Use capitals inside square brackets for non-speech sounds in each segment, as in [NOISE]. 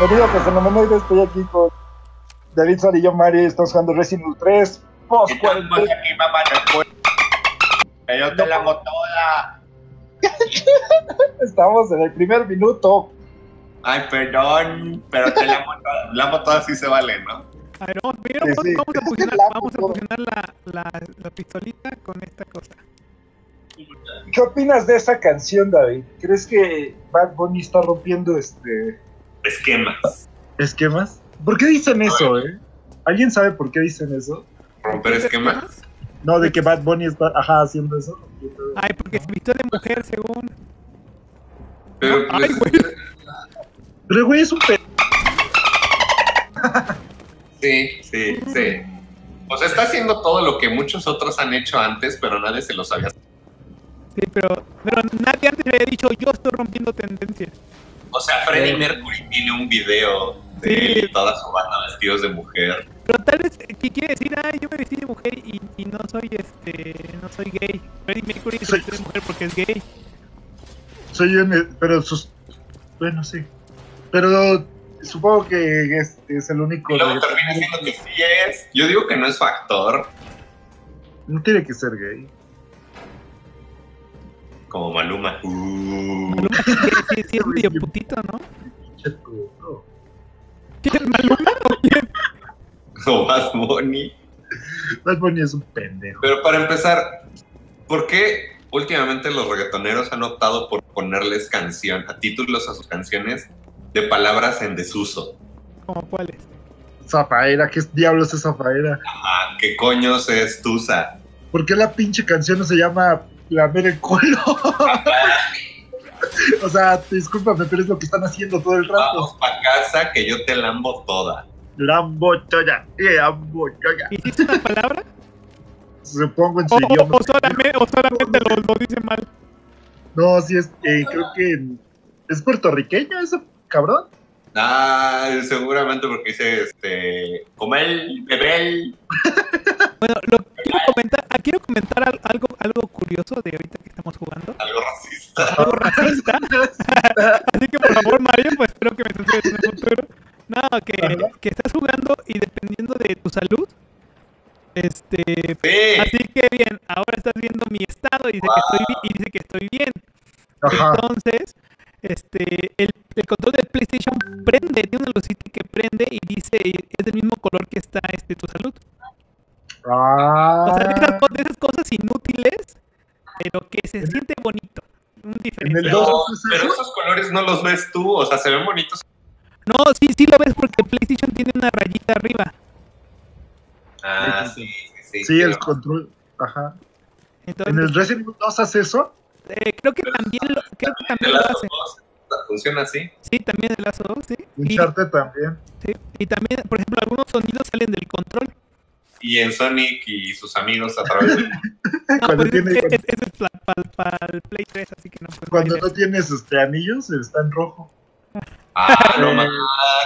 Bienvenido a Fenomenoide, estoy aquí con David yo, Mario, estamos jugando Resident Evil 3, post Estamos aquí, mamá, no. Pero te la amo toda. [LAUGHS] Estamos en el primer minuto. Ay, perdón, pero te la amo toda. La amo toda sí se vale, ¿no? A ver, vamos, primero Sí, vamos, sí. vamos a [LAUGHS] fusionar, La vamos a fusionar la, la, la pistolita con esta cosa. ¿Qué opinas de esa canción, David? ¿Crees que Bad Bunny está rompiendo este Esquemas. esquemas? ¿Por qué dicen eso, eh? ¿Alguien sabe por qué dicen eso? Romper esquemas. No, de que Bad Bunny está, ajá, haciendo eso. Ay, porque se vistió de mujer según. Pero, Ay, pues, güey. Pero, güey, es un pe... sí, sí, sí. O sea, está haciendo todo lo que muchos otros han hecho antes, pero nadie se lo sabía. Sí, pero, pero nadie antes le había dicho yo estoy rompiendo tendencias. O sea, Freddie Sí. Mercury tiene un video de Sí. él y toda su banda vestidos de mujer. Pero tal vez que quiere decir, ay, yo me vestí de mujer y, y no soy este, no soy gay. Freddie Mercury se vistió de mujer porque es gay. Soy un... Pero sus... Bueno, sí. Pero supongo que este es el único... Y luego reggaetón- termina siendo que sí es. Yo digo que no es factor, No tiene que ser gay. Como Maluma. Uh, Maluma sí, sí, es medio putito, ¿no? ¿Quién es Maluma o quién? o Bad Bunny. Bad Bunny es un pendejo. Pero para empezar, ¿por qué últimamente los reggaetoneros han optado por ponerles canción, a títulos a sus canciones de palabras en desuso? ¿Como cuáles? Zafaera, ¿qué diablos es Zafaera? Ah, ¿qué coños es Tusa? ¿Por qué la pinche canción no se llama Lamer el culo? [LAUGHS] o sea, discúlpame, pero es lo que están haciendo todo el rato. Vamos pa' casa que yo te lambo toda. Lambo choya, lambo choya. ¿Hiciste una palabra? Supongo en su o- idioma. o solamente, o solamente lo, lo dice mal. No, sí es, eh, creo que es puertorriqueño ese cabrón. Ah, seguramente porque dice, este, comer, beber. Bueno, lo comentar, ah, quiero comentar al- algo, algo curioso de ahorita que estamos jugando. algo racista. Algo racista. [LAUGHS] Así que por favor, Mario, pues espero que me censures en el futuro. No, que, que estás jugando y dependiendo de tu salud. Este. Sí, Así que bien, ahora estás viendo mi estado y dice que estoy, y dice que estoy bien. Ajá. Entonces, este, el, el control del PlayStation prende, tiene una lucita que prende y dice, es del mismo color que está este, tu salud. O sea, de esas, Ah, co- de esas cosas inútiles, pero que se siente bonito. Un En el diferencial. dos- pero, ¿es pero eso? esos colores no los ves tú, o sea, se ven bonitos. No, sí, sí lo ves porque el PlayStation tiene una rayita arriba. Ah, sí, sí, sí. sí, el control. Ajá. Entonces, ¿En el Resident Evil 2 haces eso? eh, creo que también lo, creo que también lo hace. dos, funciona así. Sí, también el lazo 2, sí. Y, Uncharted también. sí. y también, por ejemplo, algunos sonidos salen del control. Y en Sonic y sus amigos a través de... No, [LAUGHS] Cuando pues es, tiene- es- es- es para el Play 3, así que no puedo Cuando no tienes este, anillos, está en rojo. Ah, no mames.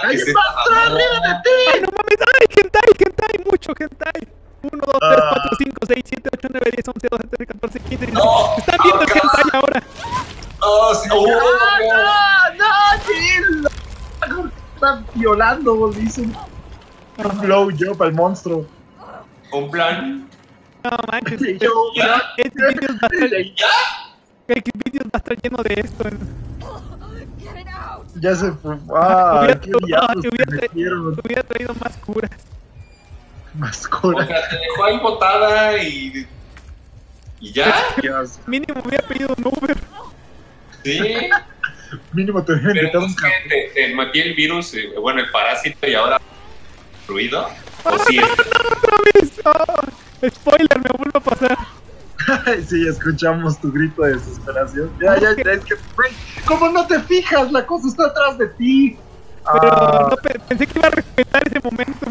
¿qué ¡Hay es un esta monstruo mamada? arriba de ti! ¡Ay, no mames! ¡Ay, hentai, hentai! ¡Mucho hentai! 1, 2, 3, Ah. 4, 5, 6, 7, 8, 9, 10, 11, 12, 13, 14, 15, 16. No, ¡Están viendo el acá. hentai ahora! Oh, sí. Oh, ¡No, no, Jill! Están violando, dicen. Un blow job al monstruo. Un plan. No manches, [LAUGHS] yo- este video va a estar, ¿Ya? este video va a estar lleno de esto. Ya se fue. ¡Ah! Hubiera- ¡Qué diablos hubiera- te metieron! Hubiera traído más curas. Más O cura. sea, te dejó ahí botada y... ¿Y ya? [LAUGHS] Mínimo hubiera pedido un Uber. Sí. Mínimo te hubiera Pero invitado un café. te, te metí el virus, eh, bueno, el parásito y ahora ruido. ¡Ah, ¿O sí no, no, otra vez! ¡Ah! spoiler, me vuelve a pasar. Sí, escuchamos tu grito de desesperación. Ya, ya, ya, es que, güey, ¿cómo no te fijas? La cosa está atrás de ti. Pero Ah, no pe- pensé que iba a respetar ese momento.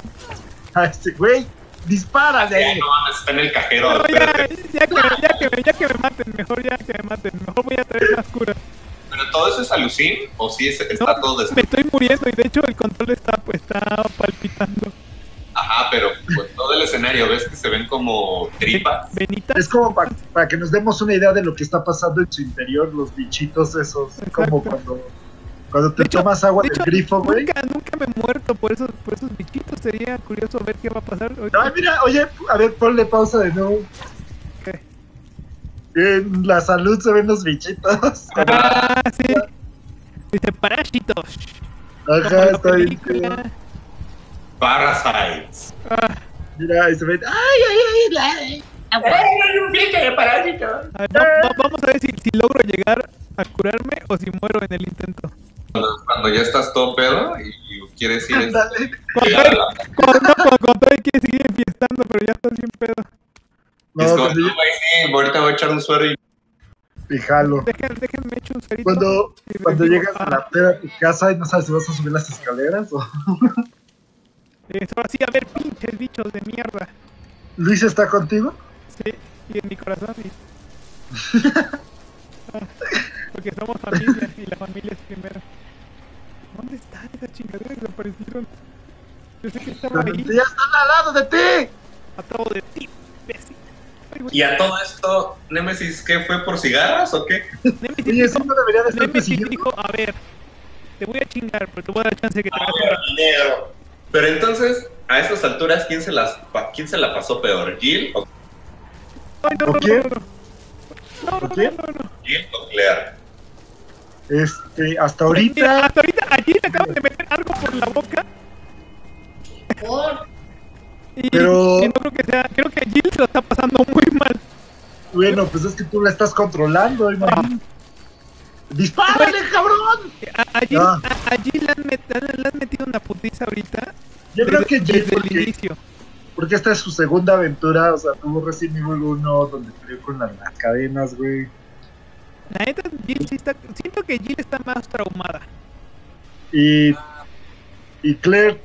ah, este, güey, dispárale. Ya, no mames, está en el cajero. No, ya, ya, que, ya, que me, ya que me maten, mejor ya que me maten. Mejor voy a traer más curas. ¿Pero todo eso es alucin? ¿O sí es- está No, todo des... Me estoy muriendo y de hecho el control está, pues, está palpitando. Ajá, pero pues, todo el escenario, ¿ves que se ven como tripas? Es como pa- para que nos demos una idea de lo que está pasando en su interior, los bichitos esos. Como Exacto. cuando, Cuando te De hecho- tomas agua de del hecho, grifo, güey. Nunca, nunca me he muerto por esos, por esos bichitos. Sería curioso ver qué va a pasar. ahorita. Ay, mira, oye, a ver, ponle pausa de nuevo. ¿Qué? En la salud se ven los bichitos. Ah, sí. Dice parásitos. Como Ajá, está bien. Parasites. Ah, Mira, ahí se ven. ¡Ay, ay, ay! a ver, va- va- vamos a ver si, si logro llegar a curarme o si muero en el intento. Cuando, cuando ya estás todo pedo y, y quieres ir. Cuando, la- cuando, no, cuando, cuando todavía quieres seguir enfiestando, pero ya estás bien pedo. y es No, como, no, güey, sí, ahorita voy a echar un suero y y jalo. Dejen, déjenme echo un cerito. Cuando, y cuando llegas a Ah, la peda a tu casa y no sabes si vas a subir las escaleras o... [LAUGHS] Eso así, a ver, pinches bichos de mierda. ¿Luis está contigo? Sí, y en mi corazón. Y... Ah, [LAUGHS] porque somos familia y la familia es primero. ¿Dónde están esas chingaderas? Desaparecieron. Yo sé que estaba Pero ahí, ya están al lado de ti. atado de ti, imbécil. Y a todo esto, Nemesis, ¿qué fue por cigarros o qué? Nemesis Oye, eso dijo, no debería de estar Nemesis dijo, a ver, te voy a chingar, pero te voy a dar chance de que te A ver. Pero entonces, a estas alturas, ¿quién se, las, pa- ¿quién se la pasó peor? ¿Jill o, Ay, no, ¿O no, quién? no, no, no. No, no, ¿O quién? no, no, no. Jill o Claire? Este, hasta Mira, ahorita... hasta ahorita allí le acaban de meter algo por la boca. Y, Pero- y no creo que sea, creo que Jill se lo está pasando muy mal. Bueno, pues es que tú la estás controlando, imagínate. ¡Dispárale, cabrón! A, a Jill, Ah. a, a Jill met- le han metido una putiza ahorita. Yo creo que Jill, desde el porque, inicio. porque esta es su segunda aventura, o sea, tuvo Resident Evil 1 donde peleó con las, las cadenas, güey. La neta, Jill sí está. Siento que Jill está más traumada. Y, y Claire,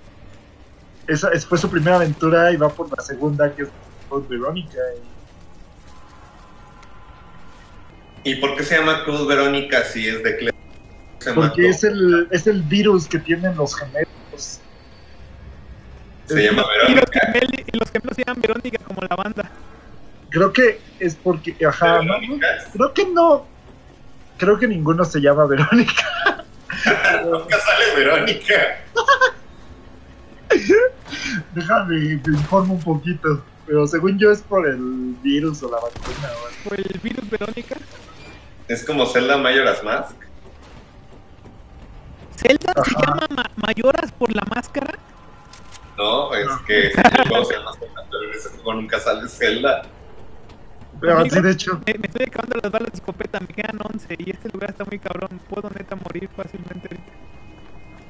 esa, es- fue su primera aventura y va por la segunda, que es con Verónica. y- ¿Y por qué se llama Cruz Verónica si es de Claire? Se porque es el, es el virus que tienen los gemelos. Se llama Y los, Verónica. gemelos, y los gemelos se llaman Verónica como la banda. Creo que es porque, ajá, no, creo que no, creo que ninguno se llama Verónica. [LAUGHS] Nunca sale Verónica. [LAUGHS] Déjame, te informo un poquito. Pero según yo es por el virus o la vacuna. algo. Por el virus Verónica. Es como Zelda Majora's Mask. Zelda se llama Ma- Mayoras por la máscara. No, es que el juego se llama Zelda, pero en ese juego nunca sale Zelda. Pero Amigo, sí, de hecho, Me, me estoy acabando las balas de escopeta, me quedan 11 y este lugar está muy cabrón. Puedo neta morir fácilmente ahorita.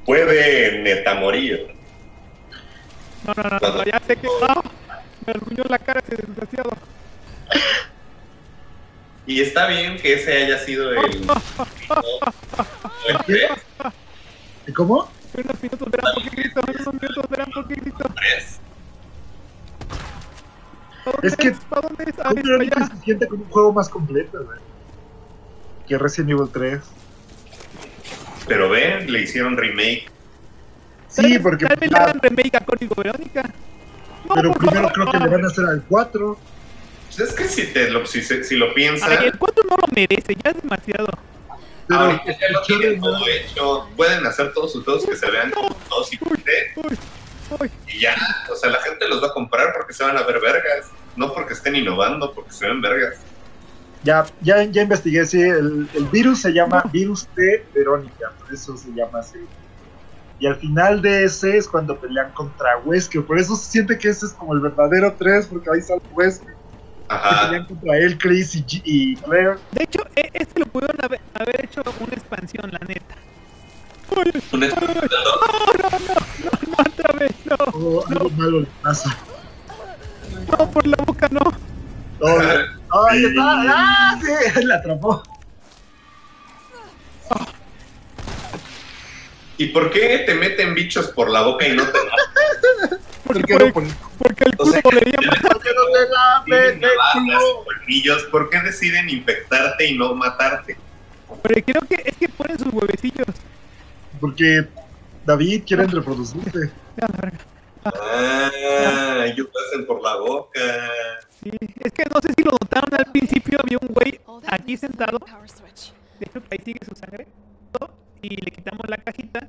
Puede neta morir. No, no, no, no, no, ya sé que. ¡Ah! Me arruinó la cara ese desgraciado. Y está bien que ese haya sido el. [LAUGHS] el tres, ¿y cómo? Unos minutos qué grito, en unos minutos grito. tres. ¿Para dónde Es que- ¿Para dónde es? Ah, Code es para Verónica allá. se siente como un juego más completo, güey. Que Resident Evil 3. Pero ven, le hicieron remake. Sí, porque Tal vez le hagan remake a Código Verónica. No, pero primero favor, creo que no. le van a hacer al 4. Pues es que si, te lo, si, se- si lo piensas, Ay, el 4 no lo merece, ya es demasiado. Pero ahorita ya lo tienen todo hecho. Pueden hacer todos sus juegos que se vean como 2 y 3 Uy, uy. y ya. O sea, la gente los va a comprar porque se van a ver vergas. No porque estén innovando, porque se ven vergas. Ya, ya, ya investigué, sí, el, el virus se llama virus T Verónica, por eso se llama así. Y al final de ese es cuando pelean contra Wesker, por eso se siente que ese es como el verdadero 3, porque ahí sale Wesker. Ajá. contra él, Chris y, G- y Claire. De hecho, e- este lo pudieron haber, haber hecho una expansión, la neta. Uy, Un uy, espejo- no, no, no, no, no, otra vez, no, O algo malo le pasa. no, por la boca no. Oh, oh, ahí está. ¡Ah! Sí, [LAUGHS] la atrapó. ¿Y por qué te meten bichos por la boca y no te matan? Porque, Porque no, porque el O culo sea, dolería más. no te [LAUGHS] navajas, culo. colmillos, ¿por qué deciden infectarte y no matarte? Pero creo que es que ponen sus huevecillos. Porque David quiere verga. Ah, ellos lo hacen por la boca. Sí, es que no sé si lo notaron al principio, había un güey aquí sentado, de hecho ahí sigue su sangre, y le quitamos la cajita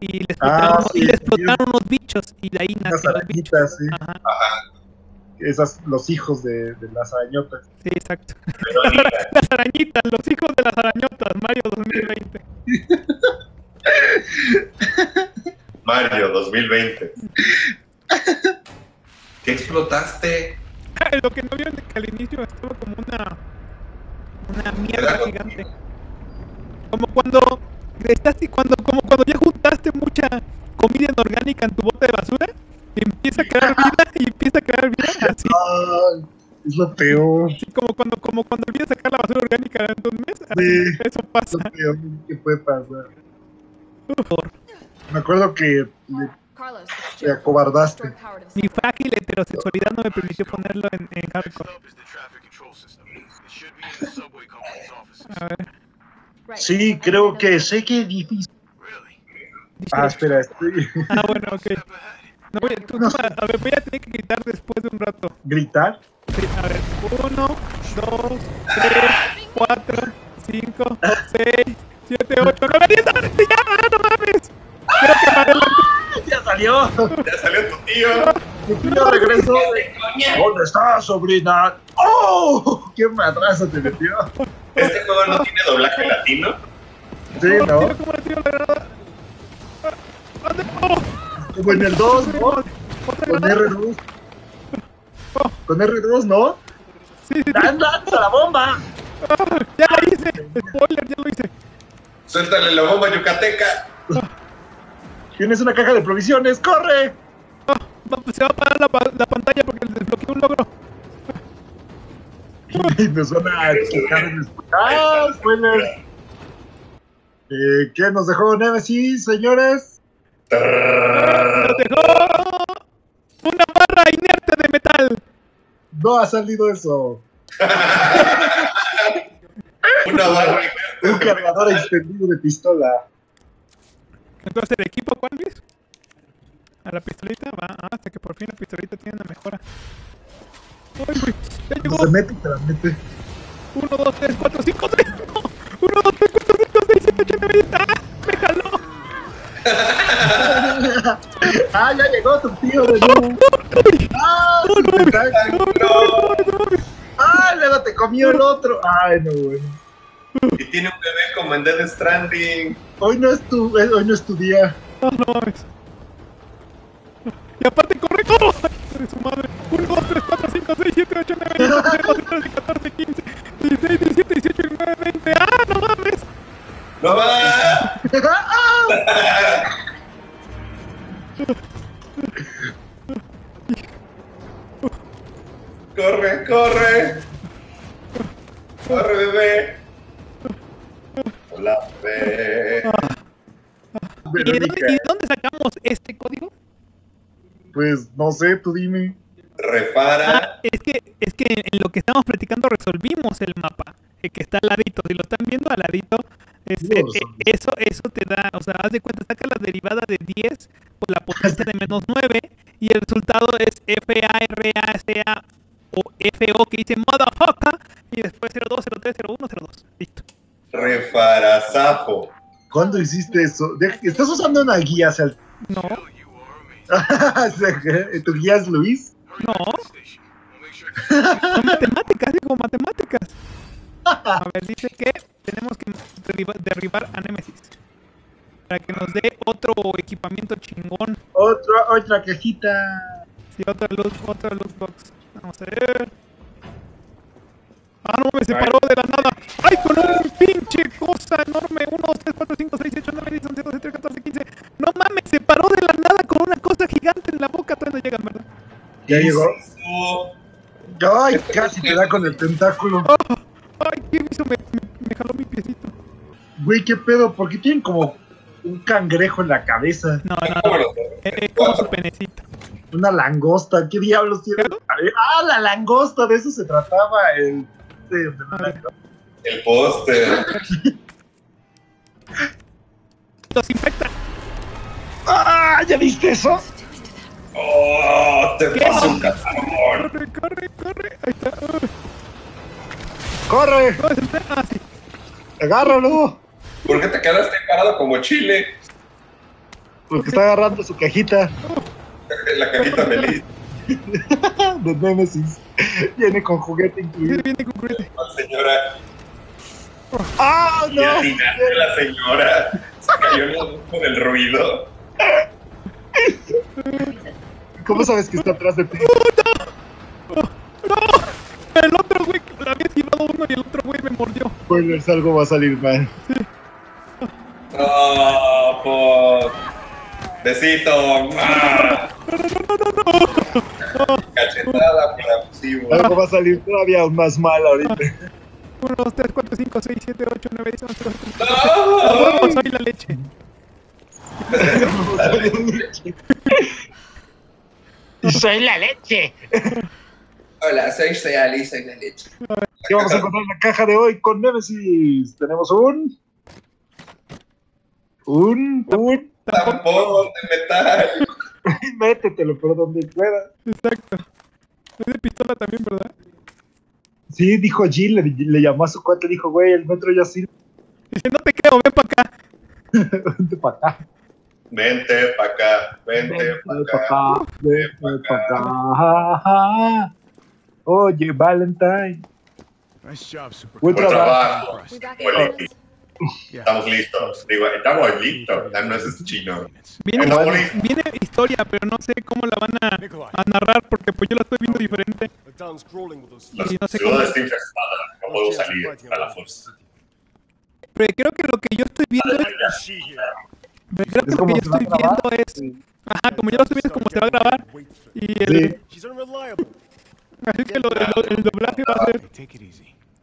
y le Ah, explotaron, sí, y le sí. explotaron unos bichos y de ahí Las los bichos. arañitas, sí. Ajá, Ajá. Esas, los hijos de, de las arañotas. sí, exacto. Verónica. [LAUGHS] Las arañitas, los hijos de las arañotas, Mario 2020. [LAUGHS] Mario 2020. ¿Qué explotaste? Ah, [LAUGHS] Lo que no vieron es que al inicio estaba como una una mierda gigante. Como cuando estás cuando como cuando ya juntaste mucha comida inorgánica en tu bote de basura empieza a crear vida y empieza a crear vida [LAUGHS] así, es lo peor. así como cuando como cuando olvidas sacar la basura orgánica durante un mes, Sí. eso pasa. Lo peor que puede pasar. Uf. Me acuerdo que le- te acobardaste. Mi frágil heterosexualidad no me permitió ponerlo en, en hardcore. A ver. Sí, I creo que sé que es difícil. Ah, espera, estoy... Ah, bueno, ok. No, voy, a- tú- tú- a ver, voy a tener que gritar después de un rato. ¿Gritar? Sí, a ver, 1, 2, 3, 4, 5, 6, 7, 8, 9, 10, ¡no, ya! ¡Ah, ¡No mames! Creo que me adelanté. ¡Ya salió! Ya salió tu tío. Mi tío regresó. ¿Dónde estás, sobrina? ¡Oh! ¿Qué madrazo te metió? ¿Este juego no tiene doblaje latino? Sí, ¿no? cómo le tiro la granada. ¿Dónde? Como en el 2, ¿no? Con granada. R2. Con R2, ¿no? Sí, sí, sí. ¡Dan, lanza la bomba! Ah, [LAUGHS] ya la hice. Spoiler, ya lo hice. Suéltale la bomba yucateca. Tienes una caja de provisiones, ¡corre! Ah, va- se va a parar la, la pantalla porque le desbloqueé un logro. [LAUGHS] Y nos van a explicar en el- ¡Ah, spoiler! Eh, ¿Qué nos dejó Nemesis, señores? Nos dejó una barra inerte de metal. No ha salido eso. [LAUGHS] Una barra. Un cargador extendido de pistola. Entonces, ¿el equipo cuál es? A la pistolita va hasta que por fin la pistolita tiene una mejora. ¡Ay, güey! ¡Ya No llegó! se mete y te la mete. 1, 2, 3, 4, 5, 6. ¡No! 1, 2, 3, 4, 5, 6, 7, 8, 9, 10. ¡Ah! ¡Me jaló! [LAUGHS] ¡Ah, ya llegó tu tío de nuevo! ¡Ah, su tentáculo! ¡Ah, luego te comió el otro! ¡Ay, no, bueno! Y tiene un bebé como en Dead Stranding. Hoy no es tu, eh, hoy no es tu día. ¡Ah, no mames! Y aparte corre. ¡Oh! ¡Ay, de su madre! 1, 2, 3, 4, 5, 6, 7, 8, 9, 10, 11, 12, 13, 14, 15, 16, 17, 18, 19, 20. ¡Ah, no mames! ¡No! ¡Ah! ¡Corre, corre! ¡Corre, bebé! Hola, bebé. ¿Y de, dónde, y de dónde sacamos este código? pues no sé, tú dime. Repara. Ah, es que, es que en lo que estamos platicando resolvimos el mapa, el que está al ladito. Si lo están viendo al ladito, es- Lo eh, eh, eso, eso te da, o sea, haz de cuenta, saca la derivada de 10 por la potencia de menos 9 y el resultado es F-A-R-A-C-A o F-O que dice motherfucker y después 02, 03, 01, 02. Listo. Repara, sapo. ¿Cuándo hiciste eso? ¿Estás usando una guía hacia el... No. [LAUGHS] ¿Tu guía es Luis? no, son matemáticas, digo, matemáticas. A ver, dice que tenemos que derriba- derribar a Nemesis para que nos dé otro equipamiento chingón. Otra, otra cajita. Sí, otra luz, otra luz box. Vamos a ver. Ah, no, me separó de la nada. ¡Ay, con un pinche cosa enorme! 1, 2, 3, 4, 5, 6, 7, 8, 9, 10, 11, 12, 13, 14, 15. No mames, se paró de la nada con una cosa gigante en la boca. Todavía no llegan, ¿verdad? Ya llegó. Ay, casi te da con el tentáculo. ¡Ay, ¿quién me hizo? Me, me, me jaló mi piecito. Güey, ¿qué pedo? ¿Por qué tienen como un cangrejo en la cabeza? No, no, ¿Cómo no. lo- Es, es como su penecito. Una langosta. ¿Qué diablos tiene? Ah, la langosta. De eso se trataba el... de- de- El póster. Los infecta. ¡Ah! ¿Ya viste eso? ¡Oh! Te ¿Qué? paso un catarrón. Corre, corre, corre. Ahí está. Uh, ¡Corre! Ah, sí. ¡Agárralo! ¿Por qué te quedaste parado como chile? Porque está agarrando su cajita La cajita feliz. [LAUGHS] de Nemesis. Viene con juguete incluido. Viene con juguete. La señora. ¡Ah, no! atinaste a la señora. Se cayó con el ruido. [LAUGHS] ¿Cómo sabes que está atrás de ti? El otro güey, le había esquivado uno y el otro güey me mordió. Spoilers, algo va a salir mal. Oh, fuck. Besito. ¡Mua! Cachetada por abusivo. Algo va a salir todavía más mal ahorita. 1, 2, 3, 4, 5, 6, 7, 8, 9, 10, 11, 12, 13. ¡No! ¡Oh, soy la leche! [LAUGHS] soy la leche. Hola, soy Seali, soy la leche. ¿Qué vamos a encontrar en la caja de hoy con Nemesis? Tenemos un. Un. Un. Tampón de metal. [LAUGHS] Métetelo por donde pueda. Exacto. Es de pistola también, ¿verdad? Sí, dijo Jill, le, le llamó a su cuate, dijo, güey, el metro ya sirve. Dice, no te creo, ven para acá. [LAUGHS] Vente para acá. Vente pa' acá, vente Vente pa' pa' acá. Vente pa' acá. Oye, Valentine. Nice job, Super. Buen trabajo. Yeah. Estamos listos. Digo, estamos listos. No es chino. Viene, viene historia, pero no sé cómo la van a, a narrar porque pues yo la estoy viendo diferente. Y no sé cómo-. No puedo salir a la fuerza. Pero creo que lo que yo estoy viendo es, creo que lo que yo estoy grabar. viendo es, ajá, como yo lo estoy viendo es como se va a grabar y el, Sí, She's unreliable. así que lo, el, el doblaje va a ser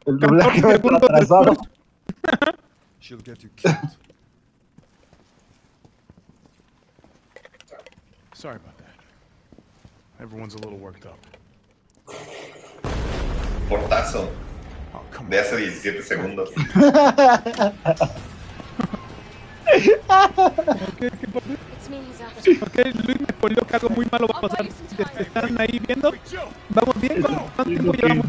el doblaje va a estar atrasado. She'll get you killed. Sorry about that. Everyone's a little worked up. Portazo Oh, de hace 17 segundos. [LAUGHS] ¿qué, qué pasa? Ok, Luis me que algo muy malo va a pasar. ¿Están ahí viendo? ¿Vamos bien? ¿Cuánto tiempo llevamos?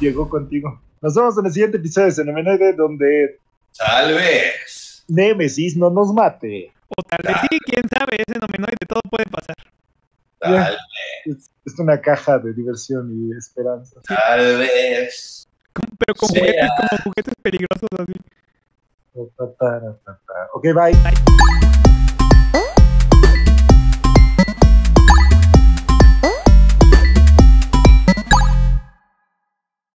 Llegó contigo. Nos vemos en el siguiente episodio de Cinemenoide donde Tal vez. Nemesis no nos mate. O tal vez sí, quién sabe, ese nomenoide, todo puede pasar. Tal, Es, es una caja de diversión y esperanza. tal vez. Con- pero con juguetes, como juguetes peligrosos así. Okay bye